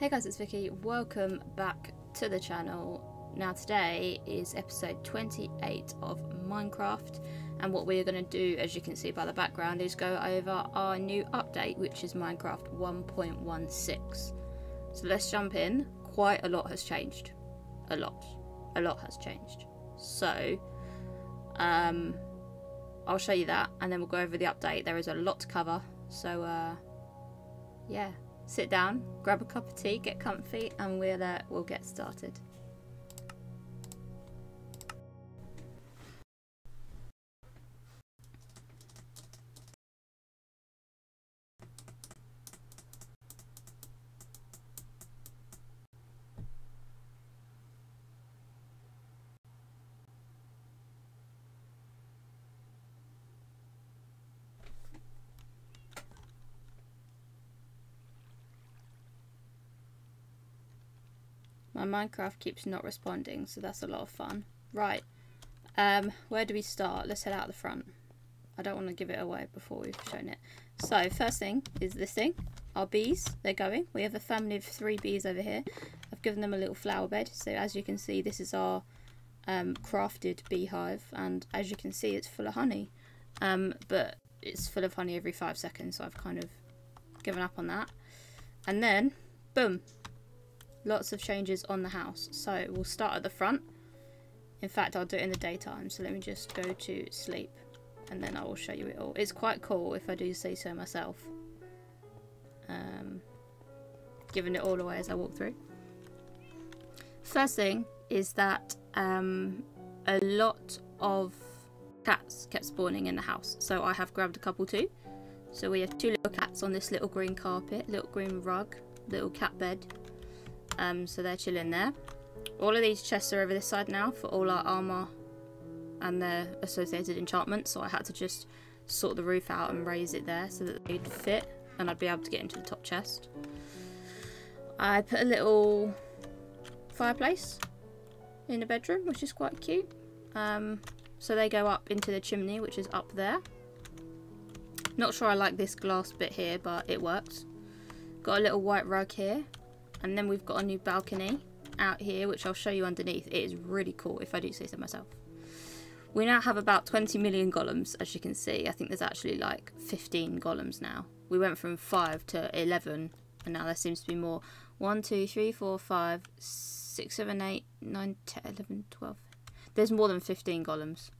Hey guys, it's Vikki. Welcome back to the channel. Now today is episode 28 of Minecraft and what we're going to do, as you can see by the background, is go over our new update which is Minecraft 1.16. So let's jump in. Quite a lot has changed. A lot. A lot has changed. So, um, I'll show you that and then we'll go over the update. There is a lot to cover. So, uh, yeah sit down, grab a cup of tea, get comfy, and we'll uh, we'll get started. Minecraft keeps not responding, so that's a lot of fun. Right, um, where do we start? Let's head out the front. I don't want to give it away before we've shown it. So, first thing is this thing. Our bees, they're going. We have a family of three bees over here. I've given them a little flower bed. So as you can see, this is our um, crafted beehive. And as you can see, it's full of honey. Um, but it's full of honey every five seconds, so I've kind of given up on that. And then, boom, lots of changes on the house. So we'll start at the front. In fact, I'll do it in the daytime. So let me just go to sleep and then I will show you it all. It's quite cool if I do say so myself. Um, giving it all away as I walk through. First thing is that um, a lot of cats kept spawning in the house. So I have grabbed a couple too. So we have two little cats on this little green carpet, little green rug, little cat bed, um, so they're chilling there. All of these chests are over this side now for all our armour and their associated enchantments. So I had to just sort the roof out and raise it there so that they'd fit and I'd be able to get into the top chest. I put a little fireplace in the bedroom, which is quite cute. Um, so they go up into the chimney, which is up there. Not sure I like this glass bit here, but it works. Got a little white rug here. And then we've got a new balcony out here, which I'll show you underneath. It is really cool, if I do say so myself. We now have about 20 million golems, as you can see. I think there's actually like 15 golems now. We went from 5 to 11, and now there seems to be more. 1, 2, 3, 4, 5, 6, 7, 8, 9, 10, 11, 12. There's more than 15 golems.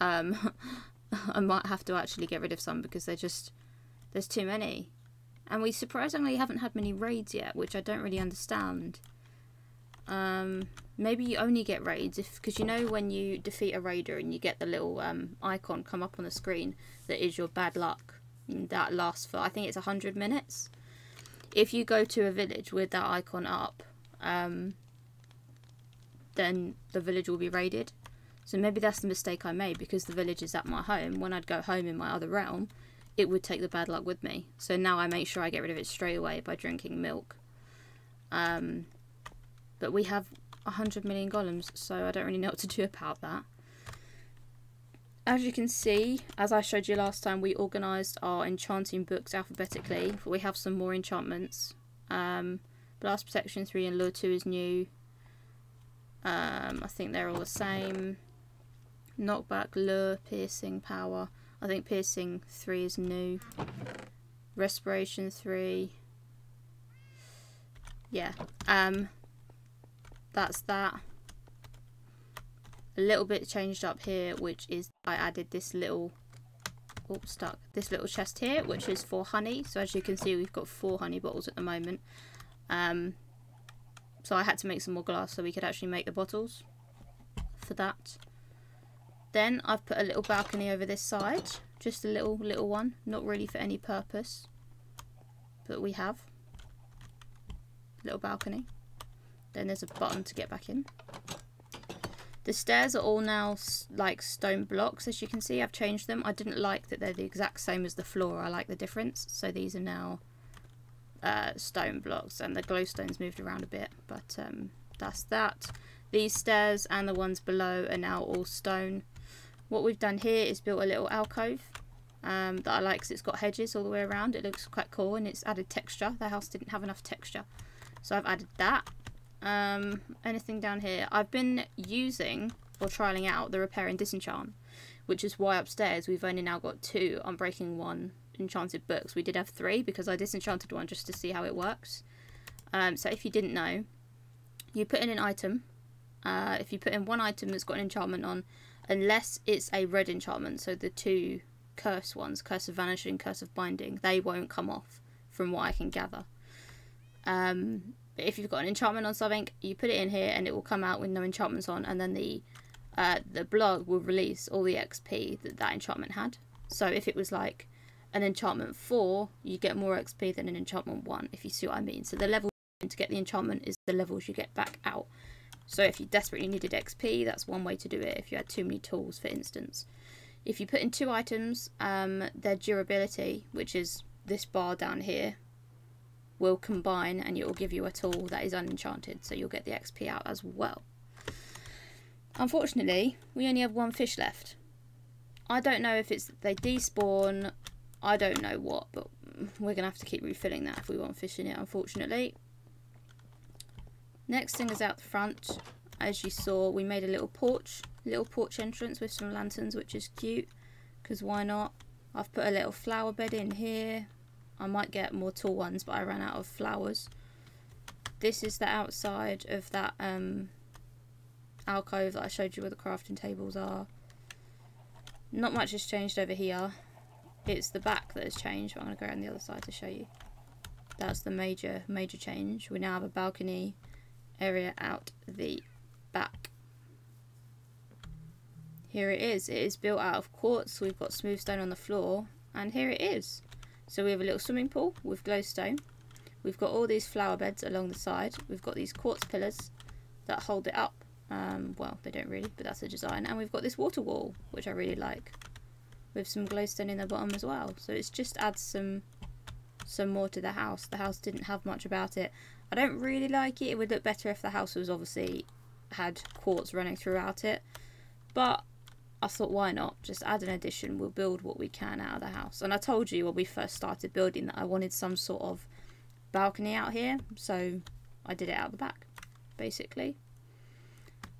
Um, I might have to actually get rid of some because they're just... There's too many. And we surprisingly haven't had many raids yet, which I don't really understand. Um, maybe you only get raids if because you know when you defeat a raider and you get the little um, icon come up on the screen that is your bad luck. That lasts for I think it's hundred minutes. If you go to a village with that icon up, um, then the village will be raided. So maybe that's the mistake I made because the village is at my home. When I'd go home in my other realm, it would take the bad luck with me. So now I make sure I get rid of it straight away by drinking milk. Um, but we have 100 million golems, so I don't really know what to do about that. As you can see, as I showed you last time, we organised our enchanting books alphabetically. We have some more enchantments. Um, Blast Protection 3 and Lure 2 is new. Um, I think they're all the same. Knockback, Lure, Piercing, Power. I think piercing 3 is new. Respiration 3. Yeah. Um, that's that. A little bit changed up here, which is I added this little oops, stuck. This little chest here, which is for honey. So as you can see, we've got four honey bottles at the moment. Um, so I had to make some more glass so we could actually make the bottles for that. Then I've put a little balcony over this side. Just a little, little one. Not really for any purpose. But we have. Little balcony. Then there's a button to get back in. The stairs are all now like stone blocks as you can see. I've changed them. I didn't like that they're the exact same as the floor. I like the difference. So these are now uh, stone blocks and the glowstone's moved around a bit. But um, that's that. These stairs and the ones below are now all stone. What we've done here is built a little alcove um, that I like because it's got hedges all the way around. It looks quite cool and it's added texture. The house didn't have enough texture. So I've added that. Um, anything down here? I've been using or trialing out the repair and disenchant, which is why upstairs we've only now got two Unbreaking One enchanted books. We did have three because I disenchanted one just to see how it works. Um, so if you didn't know, you put in an item. Uh, if you put in one item that's got an enchantment on, unless it's a red enchantment, so the two curse ones, Curse of Vanishing, Curse of Binding, they won't come off from what I can gather. Um, but if you've got an enchantment on something, you put it in here and it will come out with no enchantments on, and then the uh, the blog will release all the XP that that enchantment had. So if it was like an enchantment 4, you get more XP than an enchantment 1, if you see what I mean. So the level to get the enchantment is the levels you get back out. So if you desperately needed XP, that's one way to do it if you had too many tools, for instance. If you put in two items, um, their durability, which is this bar down here, will combine and it will give you a tool that is unenchanted, so you'll get the XP out as well. Unfortunately, we only have one fish left. I don't know if it's they despawn, I don't know what, but we're going to have to keep refilling that if we want fish in it, unfortunately. Next thing is out the front. As you saw, we made a little porch, little porch entrance with some lanterns, which is cute, because why not? I've put a little flower bed in here. I might get more tall ones, but I ran out of flowers. This is the outside of that um, alcove that I showed you where the crafting tables are. Not much has changed over here. It's the back that has changed. I'm going to go around the other side to show you. That's the major, major change. We now have a balcony area out the back. Here it is. It is built out of quartz. We've got smooth stone on the floor. And here it is. So we have a little swimming pool with glowstone. We've got all these flower beds along the side. We've got these quartz pillars that hold it up. Um, well, they don't really, but that's a design. And we've got this water wall, which I really like. With some glowstone in the bottom as well. So it's just adds some some more to the house. The house didn't have much about it. I don't really like it. It would look better if the house was obviously had quartz running throughout it. But I thought, why not? Just add an addition. We'll build what we can out of the house. And I told you when we first started building that I wanted some sort of balcony out here. So I did it out the back, basically.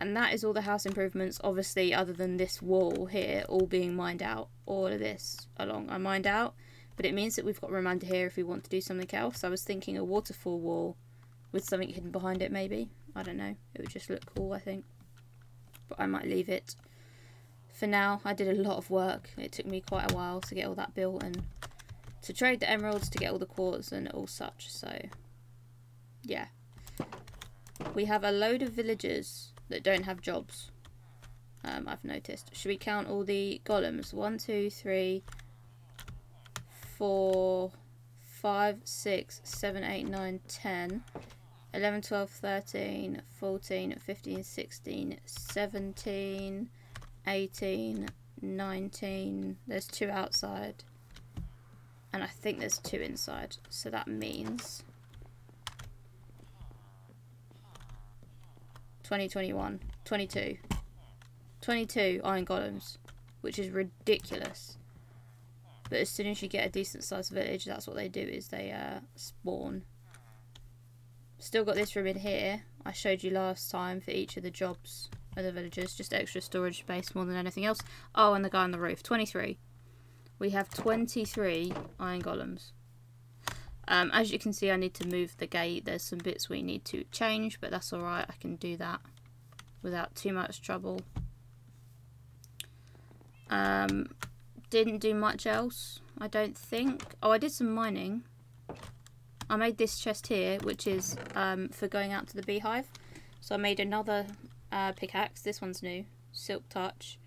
And that is all the house improvements, obviously, other than this wall here, all being mined out. All of this along I mined out. But it means that we've got room under here if we want to do something else. I was thinking a waterfall wall with something hidden behind it, maybe. I don't know. It would just look cool, I think. But I might leave it. For now, I did a lot of work. It took me quite a while to get all that built and to trade the emeralds to get all the quartz and all such. So, yeah. We have a load of villagers that don't have jobs. Um, I've noticed. Should we count all the golems? One, two, three, four, five, six, seven, eight, nine, ten. 11, 12, 13, 14, 15, 16, 17, 18, 19. There's two outside. And I think there's two inside. So that means... 2021. 22. 22 iron golems. Which is ridiculous. But as soon as you get a decent sized village, that's what they do, is they uh, spawn. Still got this room in here. I showed you last time for each of the jobs of the villagers. Just extra storage space more than anything else. Oh, and the guy on the roof. 23. We have 23 iron golems. Um, as you can see, I need to move the gate. There's some bits we need to change, but that's alright. I can do that without too much trouble. Um, didn't do much else, I don't think. Oh, I did some mining. I made this chest here, which is um, for going out to the beehive. So I made another uh, pickaxe. This one's new. Silk touch.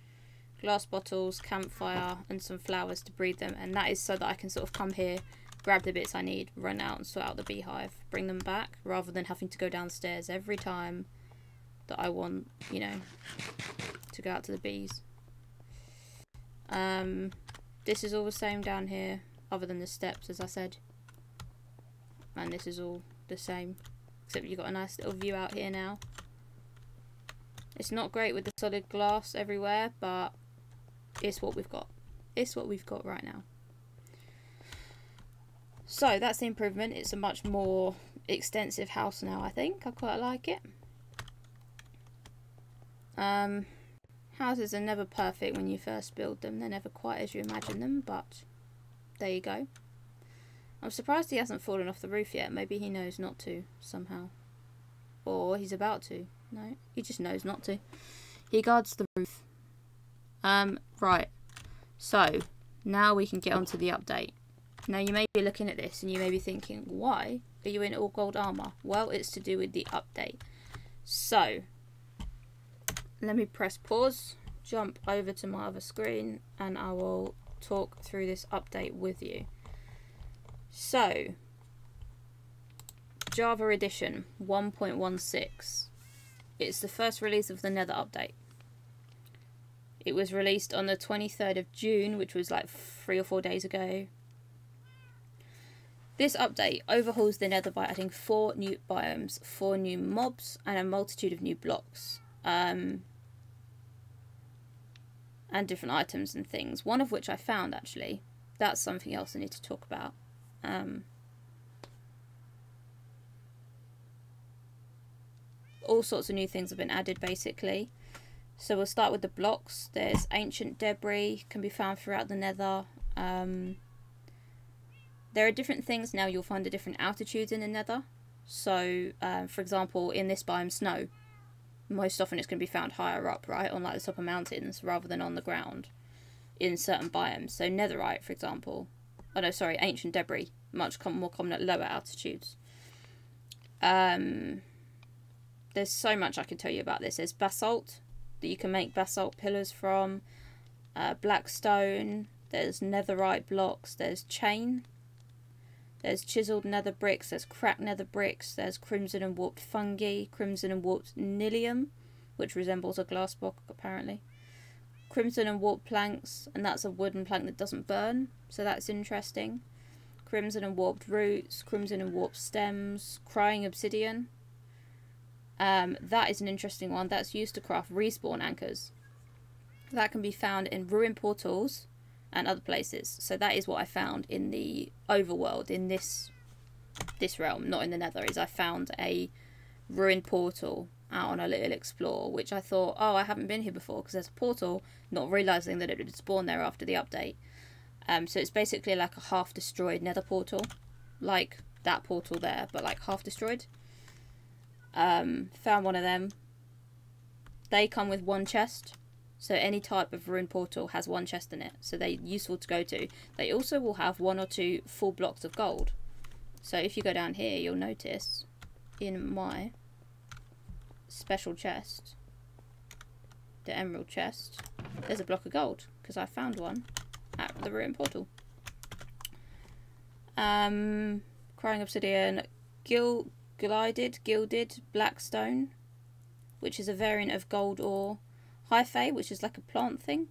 Glass bottles, campfire, and some flowers to breed them. And that is so that I can sort of come here, grab the bits I need, run out and sort out the beehive. Bring them back, rather than having to go downstairs every time that I want, you know, to go out to the bees. Um, this is all the same down here, other than the steps, as I said. And this is all the same, except you've got a nice little view out here now. It's not great with the solid glass everywhere, but it's what we've got. It's what we've got right now. So that's the improvement. It's a much more extensive house now, I think. I quite like it. Um, houses are never perfect when you first build them. They're never quite as you imagine them, but there you go. I'm surprised he hasn't fallen off the roof yet. Maybe he knows not to, somehow. Or he's about to. No, he just knows not to. He guards the roof. Um, right. So, now we can get on to the update. Now you may be looking at this and you may be thinking, why are you in all gold armour? Well, it's to do with the update. So, let me press pause, jump over to my other screen, and I will talk through this update with you. So, Java Edition 1.16. It's the first release of the Nether update. It was released on the 23rd of June, which was like three or four days ago. This update overhauls the Nether by adding four new biomes, four new mobs, and a multitude of new blocks. Um, and different items and things. One of which I found actually. That's something else I need to talk about. Um, all sorts of new things have been added basically. So we'll start with the blocks. There's ancient debris, can be found throughout the nether. Um, there are different things now you'll find at different altitudes in the nether. So, uh, for example, in this biome, snow. Most often it's going to be found higher up, right, on like the top of mountains rather than on the ground in certain biomes. So netherite, for example. Oh no, sorry, ancient debris, much com more common at lower altitudes. Um, there's so much I can tell you about this. There's basalt that you can make basalt pillars from, uh, black stone, there's netherite blocks, there's chain, there's chiseled nether bricks, there's cracked nether bricks, there's crimson and warped fungi, crimson and warped nylium, which resembles a glass block apparently. Crimson and warped planks, and that's a wooden plank that doesn't burn, so that's interesting. Crimson and warped roots, crimson and warped stems, crying obsidian. Um, that is an interesting one. That's used to craft respawn anchors. That can be found in ruin portals and other places. So that is what I found in the overworld in this this realm, not in the Nether. Is I found a ruined portal out on a little explore, which I thought, oh, I haven't been here before because there's a portal, not realizing that it would spawn there after the update. Um, so it's basically like a half destroyed Nether portal, like that portal there, but like half destroyed. Um, found one of them. They come with one chest, so any type of ruin portal has one chest in it, so they're useful to go to. They also will have one or two full blocks of gold. So if you go down here, you'll notice in my special chest, the emerald chest, there's a block of gold, because I found one at the ruin portal. Um, crying obsidian, gil glided, gilded, blackstone, which is a variant of gold ore Hyphae, which is like a plant thing.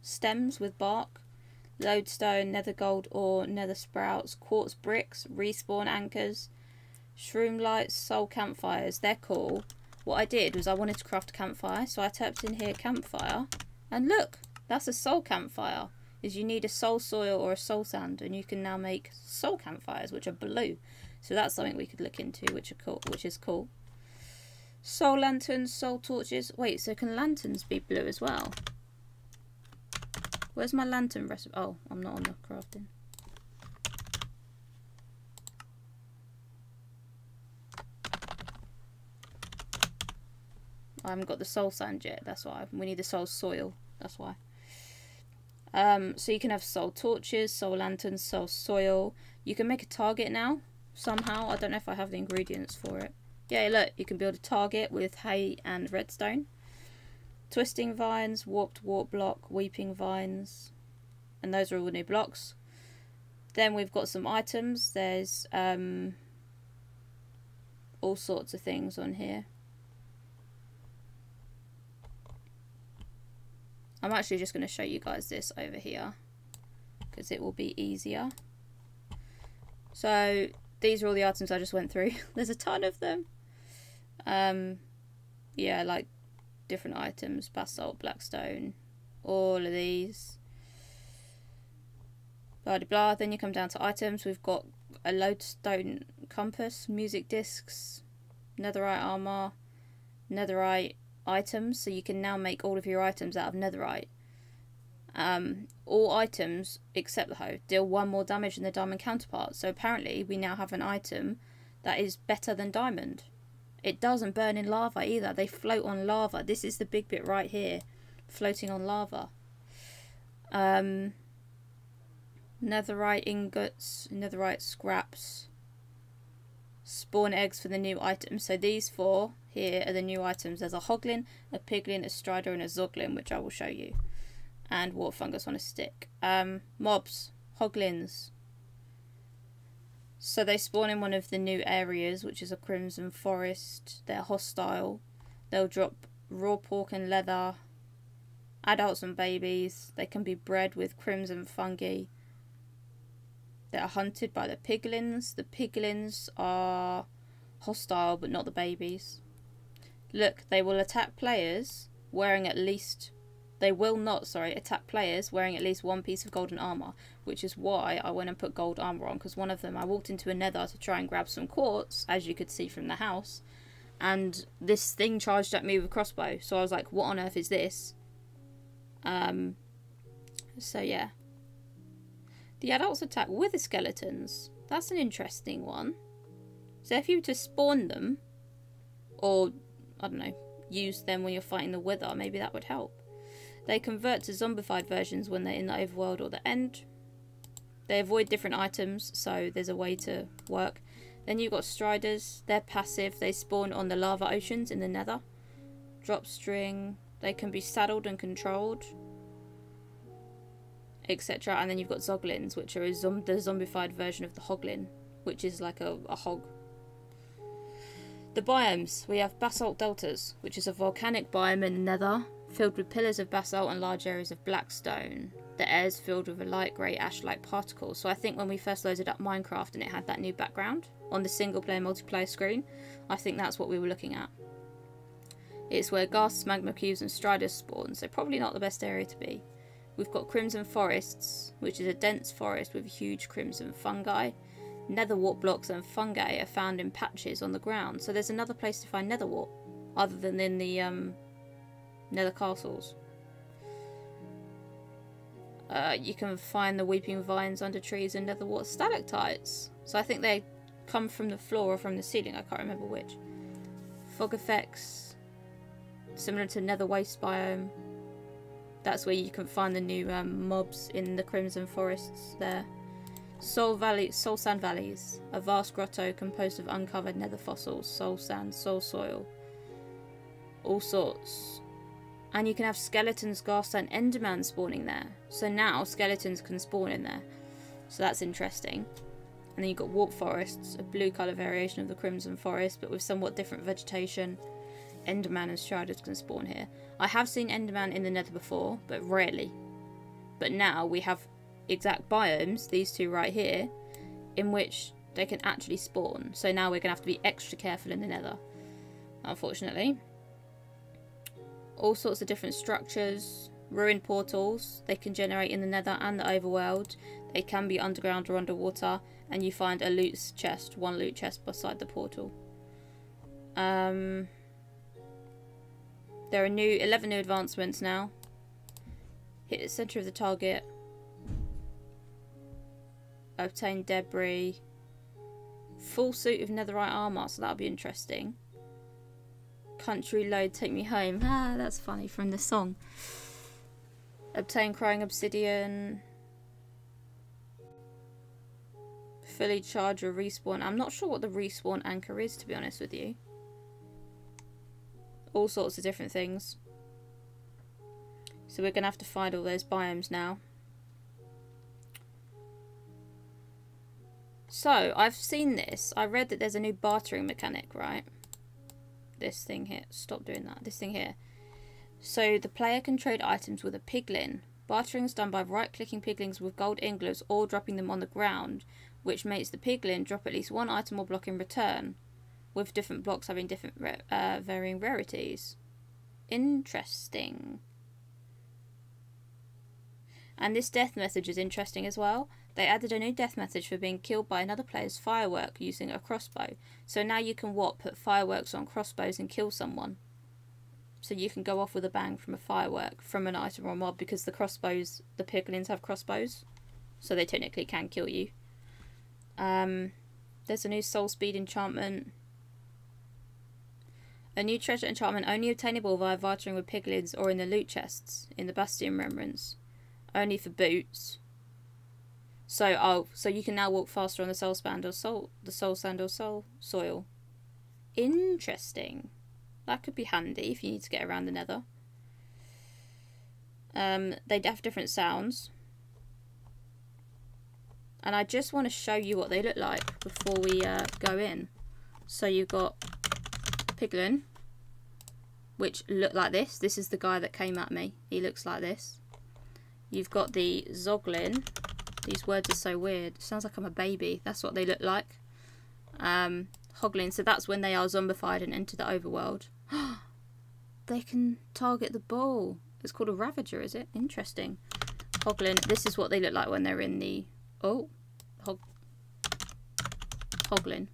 Stems with bark. Lodestone, nether gold ore, nether sprouts, quartz bricks, respawn anchors, shroom lights, soul campfires. They're cool. What I did was I wanted to craft a campfire, so I typed in here campfire, and look, that's a soul campfire. Is you need a soul soil or a soul sand, and you can now make soul campfires, which are blue. So that's something we could look into, which are cool, which is cool. Soul lanterns, soul torches. Wait, so can lanterns be blue as well? Where's my lantern recipe? Oh, I'm not on the crafting. I haven't got the soul sand yet, that's why. We need the soul soil, that's why. Um, so you can have soul torches, soul lanterns, soul soil. You can make a target now, somehow. I don't know if I have the ingredients for it. Yeah, look, you can build a target with hay and redstone. Twisting vines, warped warp block, weeping vines, and those are all new blocks. Then we've got some items. There's um, all sorts of things on here. I'm actually just going to show you guys this over here because it will be easier. So these are all the items I just went through. There's a ton of them. Um, yeah, like different items, basalt, blackstone, all of these. Blah, blah, blah. Then you come down to items. We've got a lodestone compass, music discs, netherite armor, netherite items. So you can now make all of your items out of netherite. Um, all items except the hoe deal one more damage than the diamond counterpart. So apparently we now have an item that is better than diamond. It doesn't burn in lava either. They float on lava. This is the big bit right here, floating on lava. Um, netherite ingots, netherite scraps, spawn eggs for the new items. So these four here are the new items. There's a hoglin, a piglin, a strider, and a zoglin, which I will show you. And warped fungus on a stick. Um, mobs, hoglins. So they spawn in one of the new areas, which is a crimson forest. They're hostile. They'll drop raw pork and leather, adults and babies. They can be bred with crimson fungi that are hunted by the piglins. The piglins are hostile, but not the babies. Look, they will attack players wearing at least. They will not, sorry, attack players wearing at least one piece of golden armor, which is why I went and put gold armor on. Because one of them, I walked into a nether to try and grab some quartz, as you could see from the house, and this thing charged at me with a crossbow. So I was like, "What on earth is this?" Um. So yeah, the adults attack with the skeletons. That's an interesting one. So if you were to spawn them, or, I don't know, use them when you're fighting the wither, maybe that would help. They convert to zombified versions when they're in the overworld or the end. They avoid different items, so there's a way to work. Then you've got striders. They're passive. They spawn on the lava oceans in the nether. Drop string. They can be saddled and controlled etc. And then you've got zoglins, which are the zombified version of the hoglin, which is like a, a hog. The biomes. We have basalt deltas, which is a volcanic biome in the nether, filled with pillars of basalt and large areas of black stone. The air is filled with a light grey ash-like particles. So I think when we first loaded up Minecraft and it had that new background on the single player multiplayer screen, I think that's what we were looking at. It's where ghasts, magma cubes and striders spawn, so probably not the best area to be. We've got Crimson Forests, which is a dense forest with huge crimson fungi. Netherwort blocks and fungi are found in patches on the ground, so there's another place to find netherwort, other than in the um, nether castles. Uh, you can find the weeping vines under trees and netherwort stalactites. So I think they come from the floor or from the ceiling, I can't remember which. Fog effects, similar to nether waste biome. That's where you can find the new um, mobs in the Crimson Forests there. Soul Valley, Soul Sand Valleys, a vast grotto composed of uncovered nether fossils, soul sand, soul soil, all sorts. And you can have skeletons, ghasts, and enderman spawning there. So now skeletons can spawn in there. So that's interesting. And then you've got warp forests, a blue colour variation of the crimson forest, but with somewhat different vegetation. Enderman and Striders can spawn here. I have seen Enderman in the nether before, but rarely. But now we have exact biomes, these two right here, in which they can actually spawn. So now we're going to have to be extra careful in the nether, unfortunately. All sorts of different structures, ruined portals, they can generate in the nether and the overworld. They can be underground or underwater, and you find a loot chest, one loot chest beside the portal. Um, there are new 11 new advancements now. Hit the center of the target. Obtain debris. Full suit of netherite armor, so that'll be interesting. Country Lode, take me home. Ah, that's funny from the song. Obtain crying obsidian. Fully charge or respawn. I'm not sure what the respawn anchor is, to be honest with you all sorts of different things. So we're going to have to find all those biomes now. So, I've seen this. I read that there's a new bartering mechanic, right? This thing here. Stop doing that. This thing here. So, the player can trade items with a piglin. Bartering is done by right-clicking piglins with gold ingots or dropping them on the ground, which makes the piglin drop at least one item or block in return with different blocks having different uh, varying rarities. Interesting. And this death message is interesting as well. They added a new death message for being killed by another player's firework using a crossbow. So now you can what? Put fireworks on crossbows and kill someone. So you can go off with a bang from a firework from an item or a mob because the crossbows, the piglins have crossbows. So they technically can kill you. Um, there's a new soul speed enchantment. A new treasure enchantment only obtainable via bartering with piglins or in the loot chests in the Bastion Remnants. Only for boots. So oh, so you can now walk faster on the soul sand or soul the soul sand or soul soil. Interesting. That could be handy if you need to get around the nether. Um, they have different sounds. And I just want to show you what they look like before we uh, go in. So you've got Piglin, which look like this. This is the guy that came at me. He looks like this. You've got the Zoglin. These words are so weird. Sounds like I'm a baby. That's what they look like. Um, Hoglin. So that's when they are zombified and enter the overworld. they can target the ball. It's called a Ravager, is it? Interesting. Hoglin. This is what they look like when they're in the... Oh. Hog... Hoglin.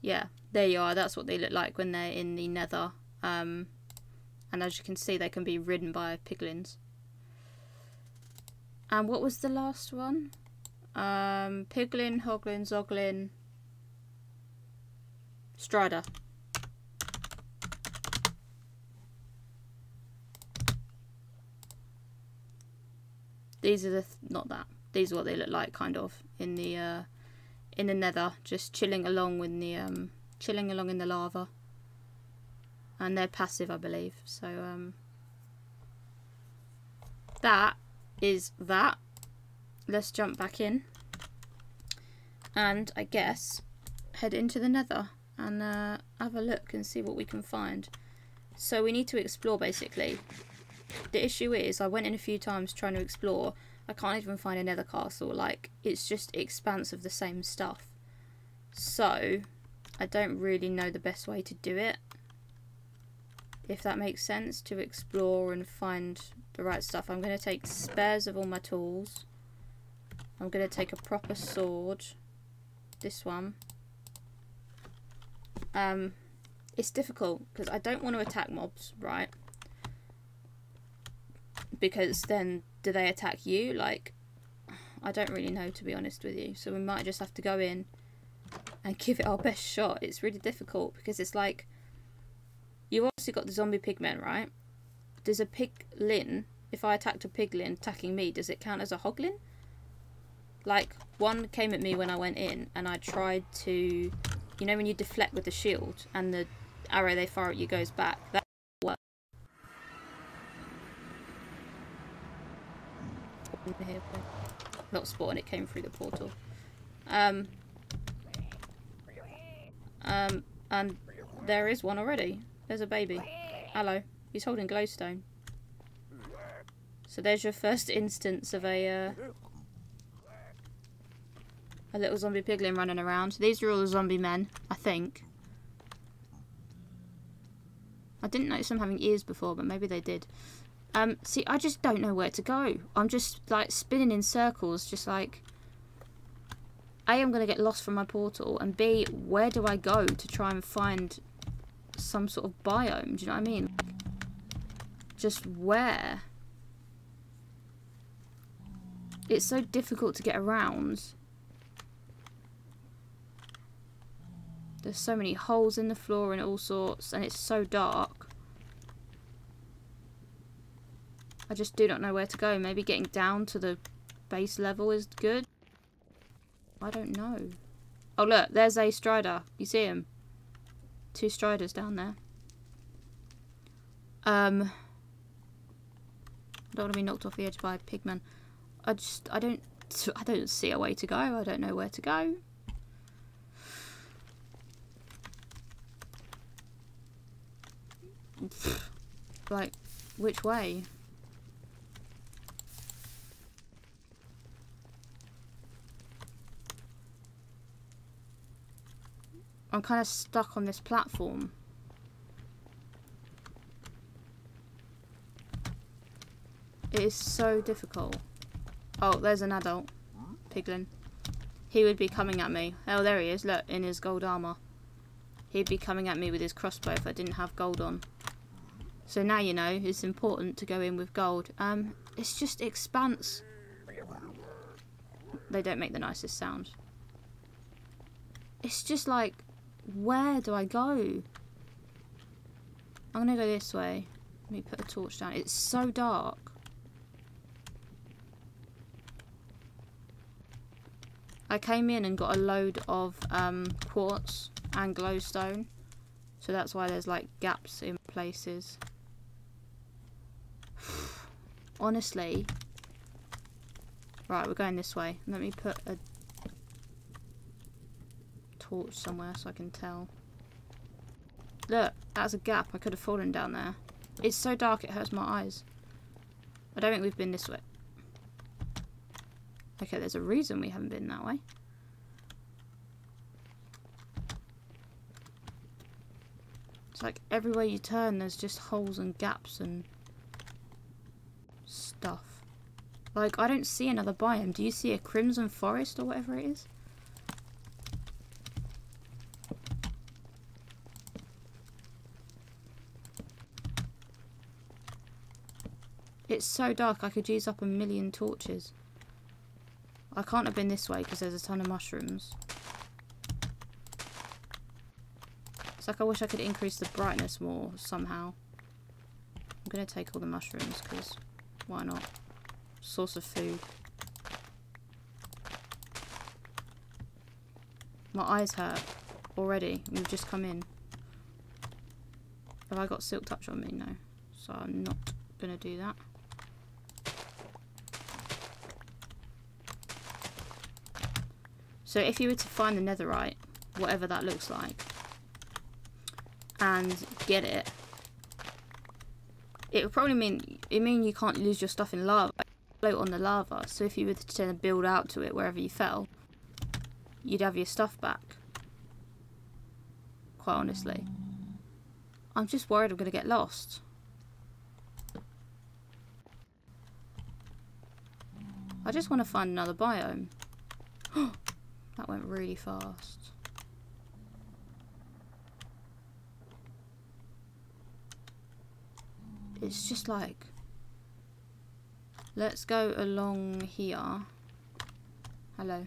Yeah, there you are. That's what they look like when they're in the nether. Um, and as you can see, they can be ridden by piglins. And what was the last one? Um, Piglin, Hoglin, Zoglin, Strider. These are the not that. These are what they look like, kind of in the uh, in the Nether, just chilling along with the um, chilling along in the lava. And they're passive, I believe. So um, that is that. Let's jump back in. And I guess head into the nether and uh, have a look and see what we can find. So we need to explore basically. The issue is I went in a few times trying to explore. I can't even find a nether castle. Like it's just expanse of the same stuff. So I don't really know the best way to do it. If that makes sense to explore and find the right stuff. I'm going to take spares of all my tools. I'm going to take a proper sword. This one. Um, it's difficult because I don't want to attack mobs, right? Because then do they attack you? Like, I don't really know to be honest with you. So we might just have to go in and give it our best shot. It's really difficult because it's like, you obviously got the zombie pigmen, right? Does a piglin, if I attacked a piglin attacking me, does it count as a hoglin? Like, one came at me when I went in and I tried to, you know when you deflect with the shield and the arrow they fire at you goes back? That worked. Not spawn, it came through the portal. Um, um, and there is one already. There's a baby. Hello. He's holding glowstone. So there's your first instance of a uh, a little zombie piglin running around. These are all the zombie men, I think. I didn't notice them having ears before, but maybe they did. Um, see, I just don't know where to go. I'm just, like, spinning in circles, just like... A, I'm going to get lost from my portal, and B, where do I go to try and find some sort of biome? Do you know what I mean? Just where? It's so difficult to get around. There's so many holes in the floor and all sorts, and it's so dark. I just do not know where to go. Maybe getting down to the base level is good. I don't know. Oh look, there's a strider. You see him? Two striders down there. Um, I don't want to be knocked off the edge by a pigman. I just, I don't, I don't see a way to go. I don't know where to go. like, which way? I'm kind of stuck on this platform. It is so difficult. Oh, there's an adult. piglin. He would be coming at me. Oh, there he is. Look, in his gold armor. He'd be coming at me with his crossbow if I didn't have gold on. So now you know it's important to go in with gold. Um, it's just expanse. They don't make the nicest sound. It's just like, where do I go? I'm gonna go this way. Let me put a torch down. It's so dark. I came in and got a load of um, quartz and glowstone. So that's why there's like gaps in places. Honestly. Right, we're going this way. Let me put a torch somewhere so I can tell. Look, that's a gap. I could have fallen down there. It's so dark it hurts my eyes. I don't think we've been this way. Okay, there's a reason we haven't been that way. It's like everywhere you turn there's just holes and gaps and stuff. Like, I don't see another biome. Do you see a crimson forest or whatever it is? It's so dark I could use up a million torches. I can't have been this way because there's a ton of mushrooms. It's like I wish I could increase the brightness more somehow. I'm going to take all the mushrooms because why not? Source of food. My eyes hurt already. We've just come in. Have I got silk touch on me? No. So I'm not going to do that. So if you were to find the netherite, whatever that looks like, and get it, it would probably mean it mean you can't lose your stuff in lava, float on the lava. So if you were to build out to it wherever you fell, you'd have your stuff back. Quite honestly, I'm just worried I'm gonna get lost. I just want to find another biome. That went really fast. It's just like... Let's go along here. Hello.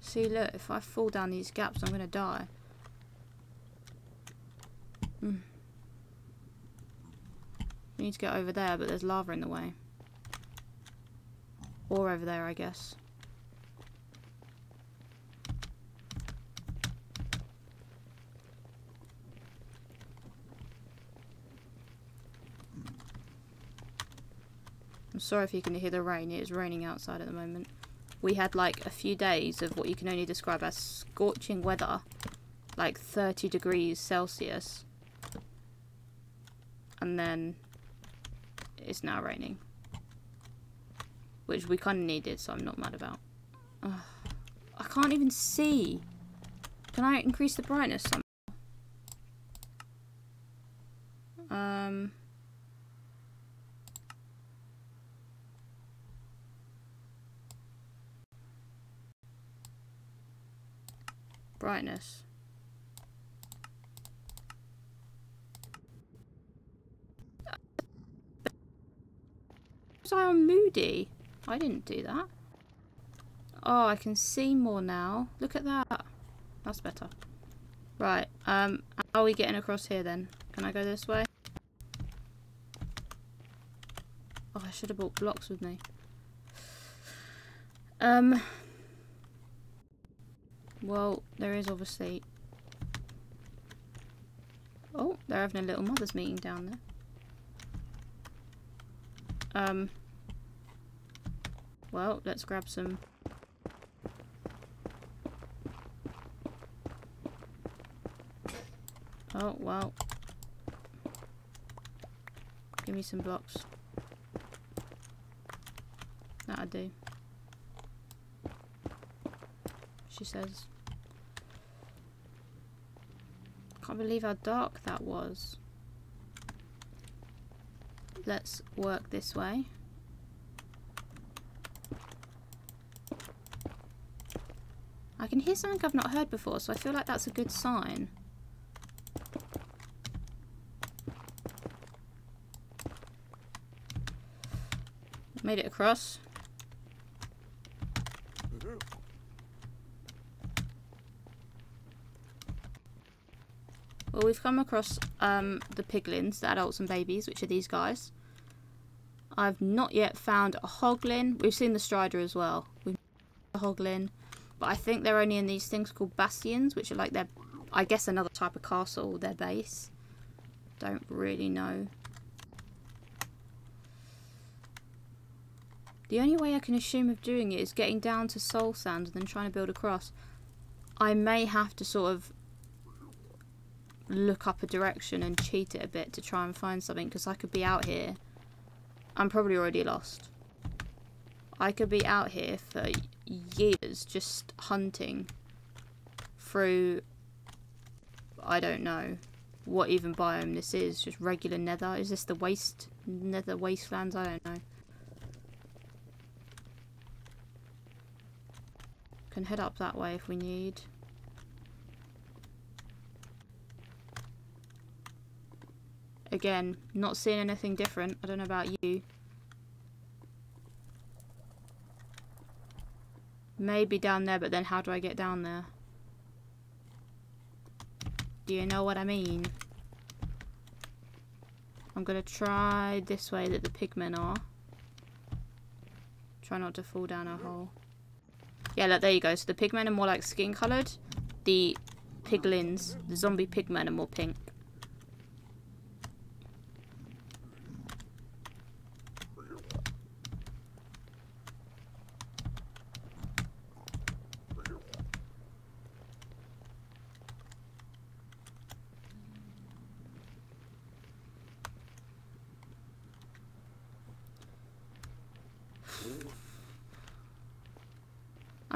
See, look, if I fall down these gaps, I'm going to die. Mm. need to get over there, but there's lava in the way. Or over there, I guess. I'm sorry if you can hear the rain. It is raining outside at the moment. We had like a few days of what you can only describe as scorching weather. Like 30 degrees Celsius. And then it's now raining. Which we kind of needed, so I'm not mad about. Ugh. I can't even see. Can I increase the brightness somehow? Um... Brightness. Was I on Moody? I didn't do that. Oh, I can see more now. Look at that. That's better. Right, um, how are we getting across here then? Can I go this way? Oh, I should have brought blocks with me. Um, well, there is obviously... Oh, they're having a little mother's meeting down there. Um, well, let's grab some... Oh, well. Give me some blocks. That'll do. She says. Can't believe how dark that was. Let's work this way. I can hear something I've not heard before, so I feel like that's a good sign. Made it across. Well, we've come across um, the piglins, the adults and babies, which are these guys. I've not yet found a hoglin. We've seen the strider as well. We've a hoglin. But I think they're only in these things called bastions, which are like their, I guess another type of castle, their base. Don't really know. The only way I can assume of doing it is getting down to soul sand and then trying to build across. I may have to sort of look up a direction and cheat it a bit to try and find something because I could be out here. I'm probably already lost. I could be out here for years just hunting through I don't know what even biome this is. Just regular nether. Is this the waste nether wastelands? I don't know. Can head up that way if we need. Again, not seeing anything different. I don't know about you. Maybe down there, but then how do I get down there? Do you know what I mean? I'm going to try this way that the pigmen are. Try not to fall down a hole. Yeah, look, there you go. So the pigmen are more like skin coloured. The piglins, the zombie pigmen are more pink.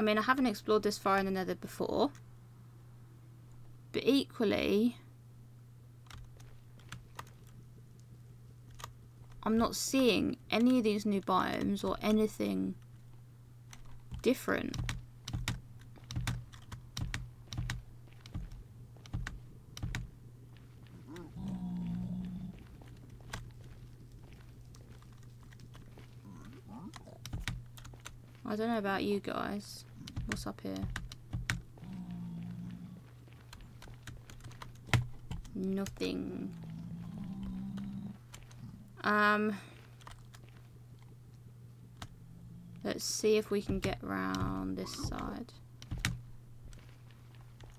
I mean, I haven't explored this far in the nether before. But equally... I'm not seeing any of these new biomes or anything different. I don't know about you guys. What's up here? Nothing. Um, let's see if we can get around this side.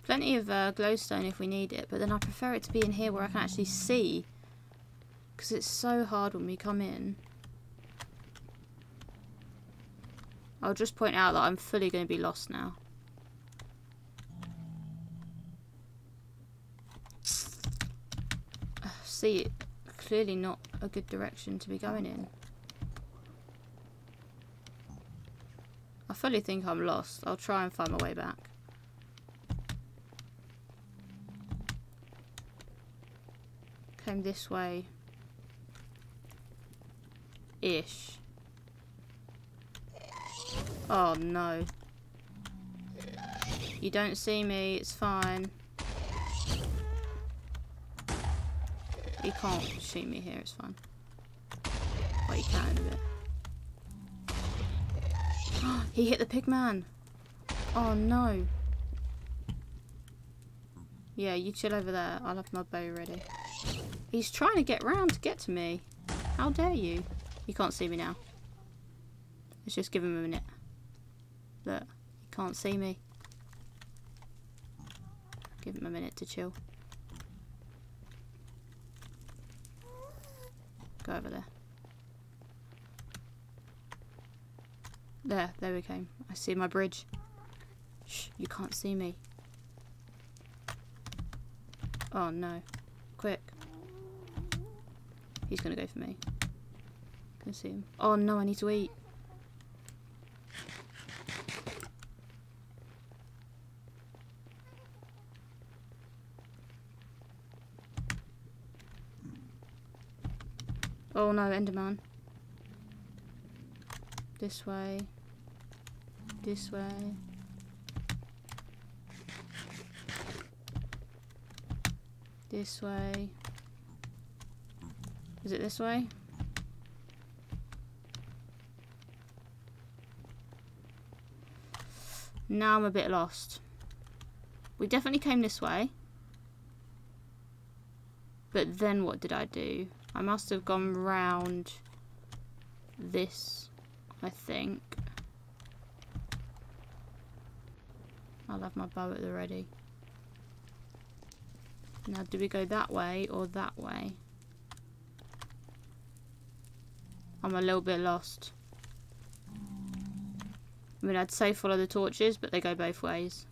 Plenty of uh, glowstone if we need it, but then I prefer it to be in here where I can actually see. Because it's so hard when we come in. I'll just point out that I'm fully going to be lost now. See, clearly not a good direction to be going in. I fully think I'm lost. I'll try and find my way back. Came this way. Ish. Oh no. You don't see me, it's fine. You can't shoot me here, it's fine. Well, you can a bit. he hit the pig man. Oh no. Yeah, you chill over there. I'll have my bow ready. He's trying to get round to get to me. How dare you? You can't see me now. Let's just give him a minute. Look, he can't see me. Give him a minute to chill. Go over there. There, there we came. I see my bridge. Shh, you can't see me. Oh no. Quick. He's gonna go for me. Can see him. Oh no, I need to eat. Oh no, Enderman. This way. This way. This way. Is it this way? Now I'm a bit lost. We definitely came this way. But then what did I do? I must have gone round this, I think. I'll have my bow at the ready. Now, do we go that way or that way? I'm a little bit lost. I mean, I'd say follow the torches, but they go both ways.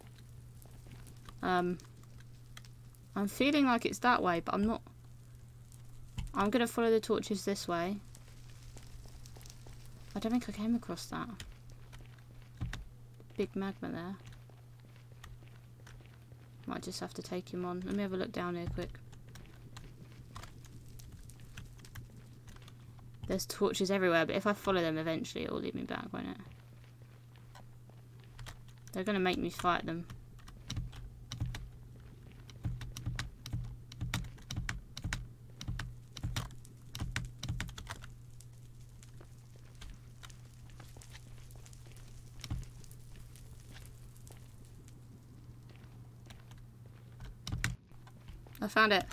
Um, I'm feeling like it's that way, but I'm not. I'm going to follow the torches this way. I don't think I came across that. Big magma there. Might just have to take him on. Let me have a look down here quick. There's torches everywhere, but if I follow them eventually it will lead me back, won't it? They're going to make me fight them. Found it.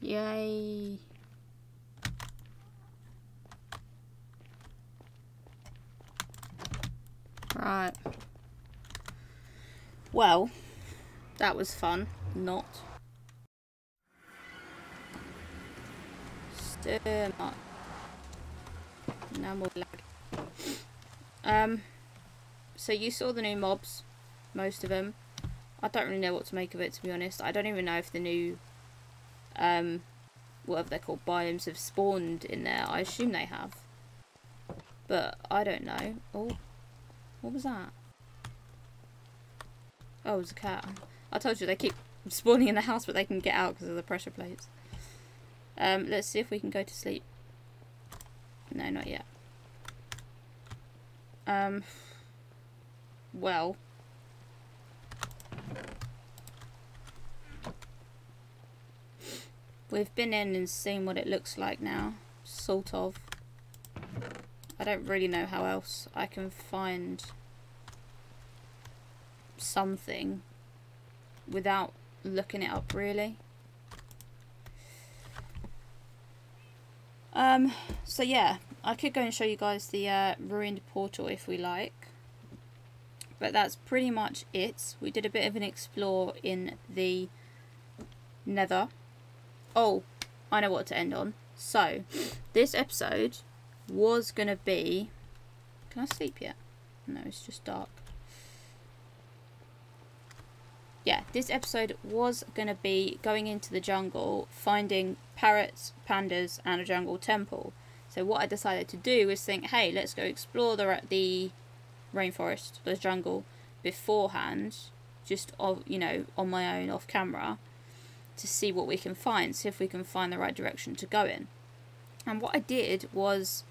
Yay. Right. Well, that was fun. Not. Still not. No more lag. Um, so you saw the new mobs most of them. I don't really know what to make of it, to be honest. I don't even know if the new, um, whatever they're called, biomes have spawned in there. I assume they have. But I don't know. Oh, what was that? Oh, it was a cat. I told you, they keep spawning in the house, but they can get out because of the pressure plates. Um, let's see if we can go to sleep. No, not yet. Um, well... We've been in and seen what it looks like now. Sort of. I don't really know how else I can find something without looking it up really. Um, so yeah, I could go and show you guys the uh, ruined portal if we like. But that's pretty much it. We did a bit of an explore in the nether. Oh, I know what to end on. So, this episode was going to be... Can I sleep yet? No, it's just dark. Yeah, this episode was going to be going into the jungle, finding parrots, pandas, and a jungle temple. So what I decided to do was think, hey, let's go explore the, the rainforest, the jungle, beforehand, just, of, you know, on my own, off camera to see what we can find, see if we can find the right direction to go in. And what I did was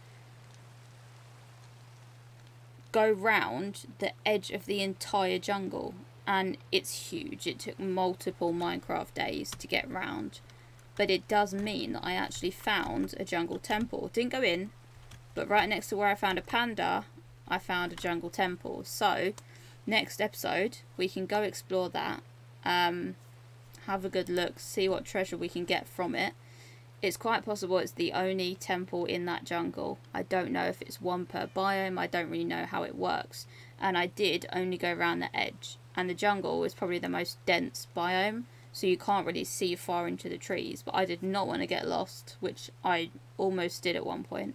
go round the edge of the entire jungle and it's huge. It took multiple Minecraft days to get round. But it does mean that I actually found a jungle temple. Didn't go in, but right next to where I found a panda, I found a jungle temple. So, next episode, we can go explore that. Um, have a good look, see what treasure we can get from it. It's quite possible it's the only temple in that jungle. I don't know if it's one per biome, I don't really know how it works. And I did only go around the edge. And the jungle is probably the most dense biome, so you can't really see far into the trees. But I did not want to get lost, which I almost did at one point.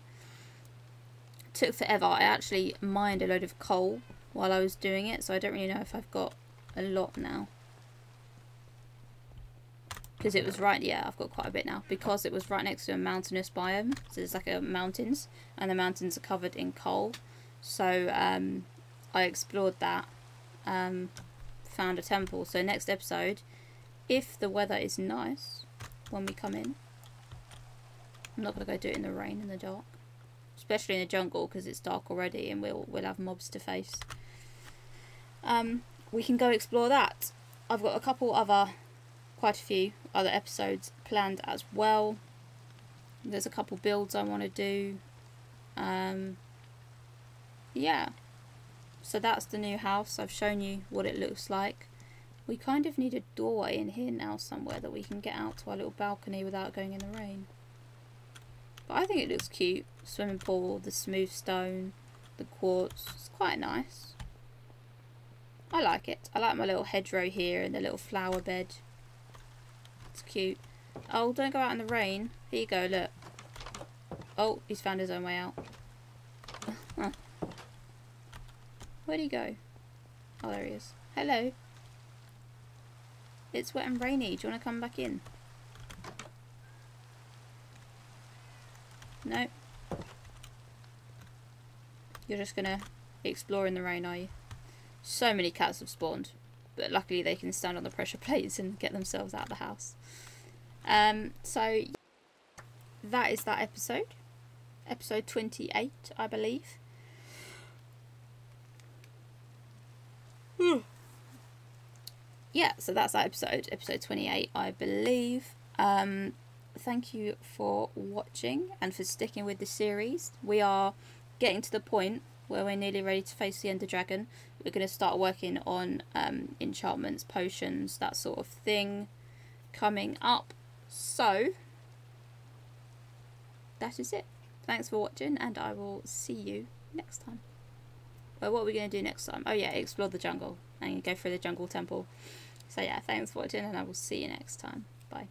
It took forever. I actually mined a load of coal while I was doing it, so I don't really know if I've got a lot now because it was right yeah I've got quite a bit now because it was right next to a mountainous biome so there's like a mountains and the mountains are covered in coal. So um, I explored that um, found a temple. So next episode if the weather is nice when we come in I'm not going to go do it in the rain in the dark especially in the jungle because it's dark already and we'll, we'll have mobs to face. Um, we can go explore that. I've got a couple other, quite a few other episodes planned as well. There's a couple builds I want to do. Um, yeah. So that's the new house. I've shown you what it looks like. We kind of need a doorway in here now somewhere that we can get out to our little balcony without going in the rain. But I think it looks cute. Swimming pool, the smooth stone, the quartz. It's quite nice. I like it. I like my little hedgerow here and the little flower bed. It's cute. Oh, don't go out in the rain. Here you go, look. Oh, he's found his own way out. Where'd he go? Oh, there he is. Hello. It's wet and rainy. Do you want to come back in? No. You're just going to explore in the rain, are you? So many cats have spawned. But luckily they can stand on the pressure plates and get themselves out of the house. Um, so, that is that episode. Episode 28, I believe. yeah, so that's that episode, episode 28, I believe. Um, thank you for watching and for sticking with the series. We are getting to the point where we're nearly ready to face the Ender Dragon. We're going to start working on um, enchantments, potions, that sort of thing coming up. So, that is it. Thanks for watching and I will see you next time. Well, what are we going to do next time? Oh yeah, explore the jungle and go through the jungle temple. So yeah, thanks for watching and I will see you next time. Bye.